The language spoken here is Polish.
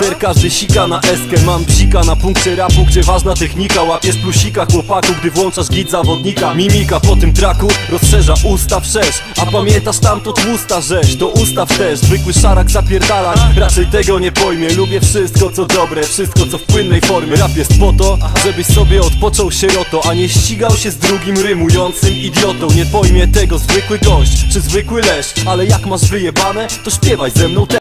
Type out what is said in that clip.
charakter, każdy sika na eskę Mam psika na punkcie rapu, gdzie ważna technika Łapiesz plusika chłopaku, gdy włączasz git zawodnika. Mimika po tym traku rozszerza usta wszerz. A pamiętasz tamto tłusta rzeź, to ustaw też Zwykły szarak zapierdala, raczej tego nie pojmie. Lubię wszystko co dobre, wszystko co w płynnej formie. Rap jest po to, żebyś sobie odpoczął sieroto A nie ścigał się z drugim rymującym idiotą. Nie pojmie tego zwykły gość, czy zwykły leszcz Ale jak masz wyjebane, to śpiewaj ze mną te